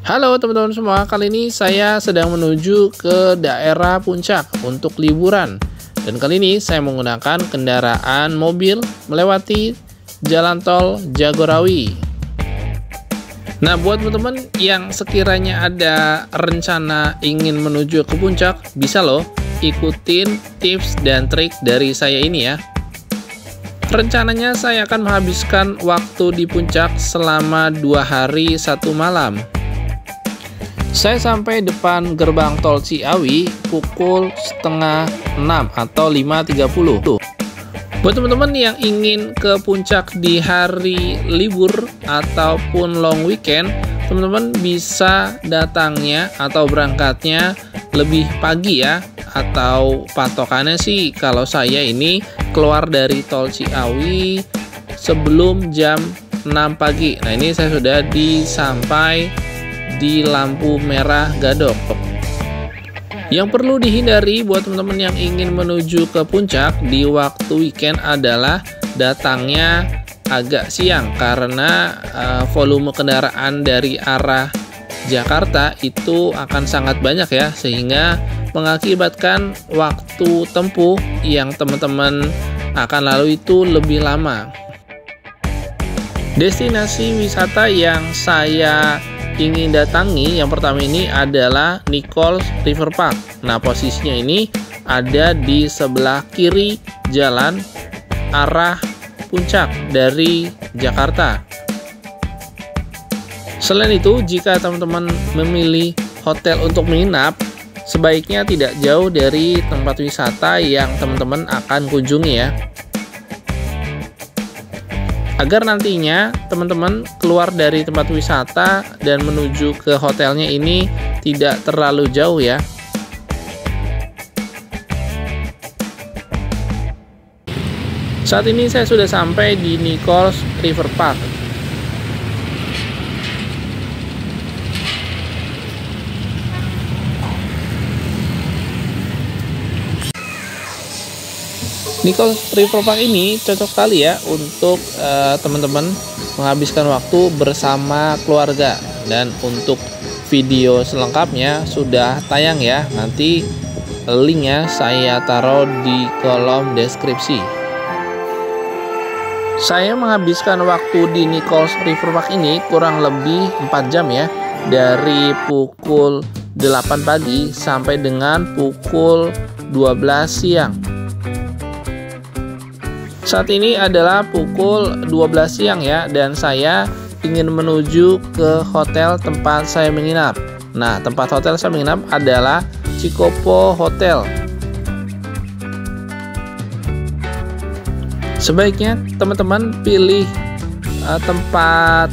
Halo teman-teman semua, kali ini saya sedang menuju ke daerah puncak untuk liburan. Dan kali ini saya menggunakan kendaraan mobil melewati jalan tol Jagorawi. Nah buat teman-teman yang sekiranya ada rencana ingin menuju ke puncak Bisa loh ikutin tips dan trik dari saya ini ya. Rencananya saya akan menghabiskan waktu di puncak selama dua hari satu malam. Saya sampai depan gerbang tol Ciawi pukul setengah 6 atau 5.30. Buat teman-teman yang ingin ke puncak di hari libur ataupun long weekend, teman-teman bisa datangnya atau berangkatnya lebih pagi ya atau patokannya sih kalau saya ini keluar dari tol Ciawi sebelum jam 6 pagi. Nah, ini saya sudah disampai di lampu merah Gadok. Yang perlu dihindari buat teman-teman yang ingin menuju ke puncak di waktu weekend adalah datangnya agak siang karena uh, volume kendaraan dari arah Jakarta itu akan sangat banyak ya sehingga mengakibatkan waktu tempuh yang teman-teman akan lalu itu lebih lama. Destinasi wisata yang saya ingin datangi yang pertama ini adalah Nichols River Park. Nah, posisinya ini ada di sebelah kiri jalan arah puncak dari Jakarta. Selain itu, jika teman-teman memilih hotel untuk menginap, sebaiknya tidak jauh dari tempat wisata yang teman-teman akan kunjungi ya agar nantinya teman-teman keluar dari tempat wisata dan menuju ke hotelnya ini tidak terlalu jauh ya. Saat ini saya sudah sampai di Nichols River Park Nicole River Park ini cocok sekali ya untuk uh, teman-teman menghabiskan waktu bersama keluarga. Dan untuk video selengkapnya sudah tayang ya. Nanti linknya saya taruh di kolom deskripsi. Saya menghabiskan waktu di Nichols River Park ini kurang lebih 4 jam ya. Dari pukul 8 pagi sampai dengan pukul 12 siang saat ini adalah pukul 12 siang ya dan saya ingin menuju ke hotel tempat saya menginap. Nah, tempat hotel saya menginap adalah Cikopo Hotel. Sebaiknya teman-teman pilih uh, tempat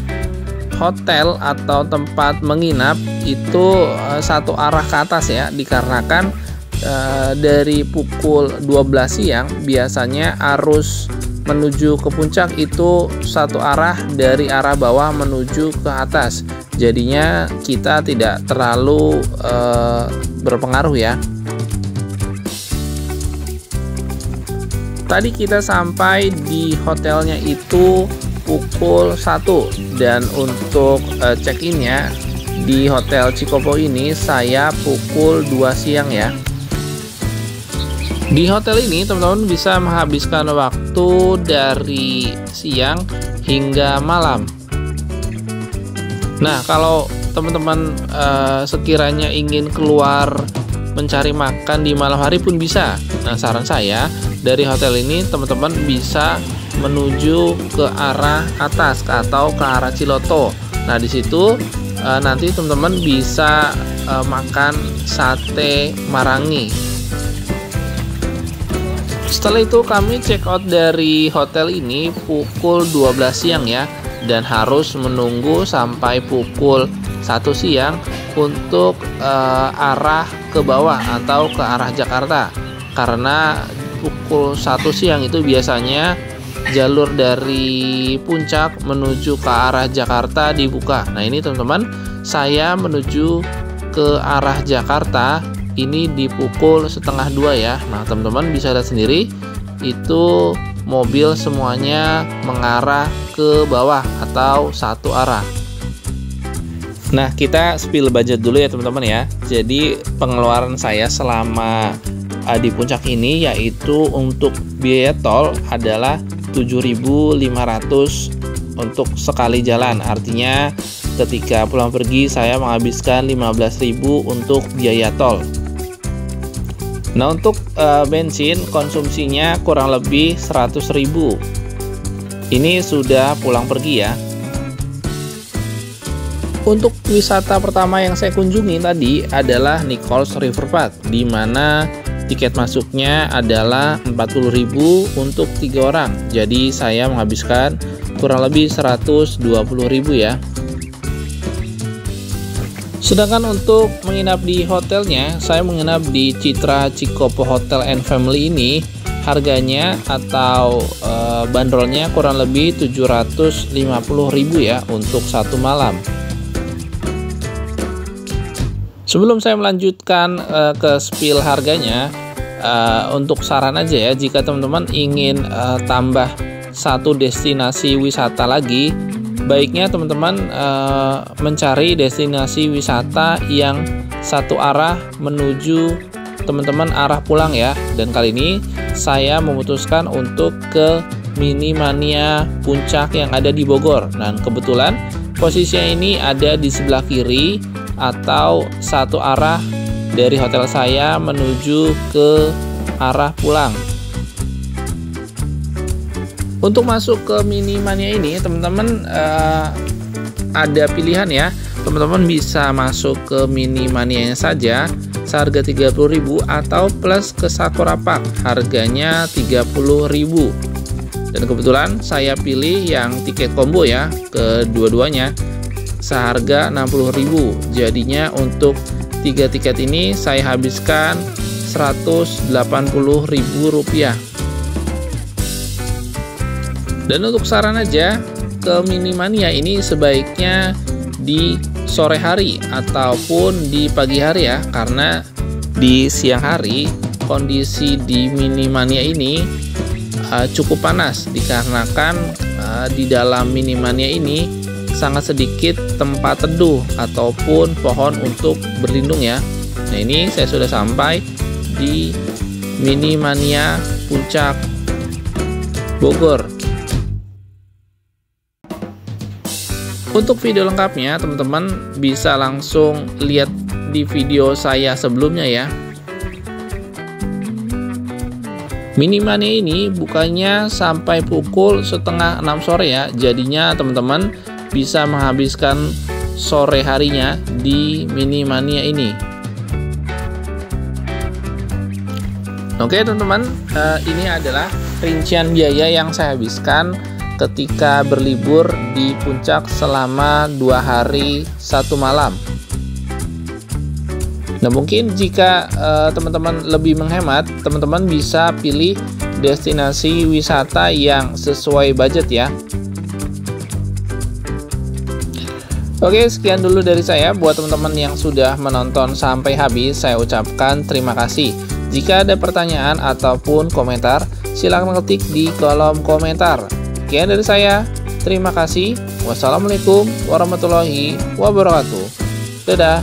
hotel atau tempat menginap itu uh, satu arah ke atas ya dikarenakan Eh, dari pukul 12 siang biasanya arus menuju ke puncak itu satu arah dari arah bawah menuju ke atas. Jadinya kita tidak terlalu uh, berpengaruh ya. Tadi kita sampai di hotelnya itu pukul 1 dan untuk uh, check-innya di hotel Cikopo ini saya pukul 2 siang ya di hotel ini teman-teman bisa menghabiskan waktu dari siang hingga malam. Nah, kalau teman-teman uh, sekiranya ingin keluar mencari makan di malam hari pun bisa. Nah, saran saya dari hotel ini teman-teman bisa menuju ke arah atas atau ke arah Ciloto. Nah, di situ uh, nanti teman-teman bisa uh, makan sate marangi setelah itu kami check out dari hotel ini pukul 12 siang ya dan harus menunggu sampai pukul 1 siang untuk uh, arah ke bawah atau ke arah Jakarta karena pukul 1 siang itu biasanya jalur dari puncak menuju ke arah Jakarta dibuka. Nah, ini teman-teman, saya menuju ke arah Jakarta ini di pukul setengah dua ya nah teman-teman bisa lihat sendiri itu mobil semuanya mengarah ke bawah atau satu arah Nah, kita spill budget dulu ya teman-teman ya. Jadi pengeluaran saya selama uh, di puncak ini yaitu untuk biaya tol adalah 7.500 untuk sekali jalan. Artinya ketika pulang pergi saya menghabiskan 15.000 untuk biaya tol. Nah, untuk uh, bensin konsumsinya kurang lebih 100.000. Ini sudah pulang pergi ya. Untuk wisata pertama yang saya kunjungi tadi adalah Nichols River di mana tiket masuknya adalah 40.000 untuk tiga orang. Jadi saya menghabiskan kurang lebih 120.000 ya. Sedangkan untuk menginap di hotelnya, saya menginap di Citra Cikopo Hotel and Family ini harganya atau e, bandrolnya kurang lebih 750.000 ya untuk satu malam. Sebelum saya melanjutkan uh, ke spill harganya, uh, untuk saran aja ya, jika teman-teman ingin uh, tambah satu destinasi wisata lagi, baiknya teman-teman uh, mencari destinasi wisata yang satu arah menuju teman-teman arah pulang ya. Dan kali ini saya memutuskan untuk ke Mini Mania Puncak yang ada di Bogor. Dan kebetulan posisinya ini ada di sebelah kiri atau satu arah dari hotel saya menuju ke arah pulang. Untuk masuk ke mini mania ini, teman-teman uh, ada pilihan ya. Teman-teman bisa masuk ke mini mania saja seharga 30.000 atau plus ke Sakura Park harganya 30.000. Dan kebetulan saya pilih yang tiket combo ya, kedua-duanya seharga 60.000 jadinya untuk tiga tiket ini saya habiskan Rp180.000 dan untuk saran aja ke Minimania ini sebaiknya di sore hari ataupun di pagi hari ya karena di siang hari kondisi di Minimania ini uh, cukup panas dikarenakan uh, di dalam Minimania ini sangat sedikit tempat teduh ataupun pohon untuk berlindung ya. Nah ini saya sudah sampai di Mini Mania Puncak Bogor. Untuk video lengkapnya teman-teman bisa langsung lihat di video saya sebelumnya ya. Minimania ini bukannya sampai pukul setengah 6 sore ya. Jadinya teman-teman bisa menghabiskan sore harinya di mini mania ini. Oke teman-teman, uh, ini adalah rincian biaya yang saya habiskan ketika berlibur di puncak selama dua hari satu malam. Nah mungkin jika eh, teman-teman uh, lebih menghemat, teman-teman bisa pilih destinasi wisata yang sesuai budget ya. Oke, sekian dulu dari saya. Buat teman-teman yang sudah menonton sampai habis, saya ucapkan terima kasih. Jika ada pertanyaan ataupun komentar, silahkan ketik di kolom komentar. Sekian dari saya. Terima kasih. Wassalamualaikum warahmatullahi wabarakatuh. Dadah.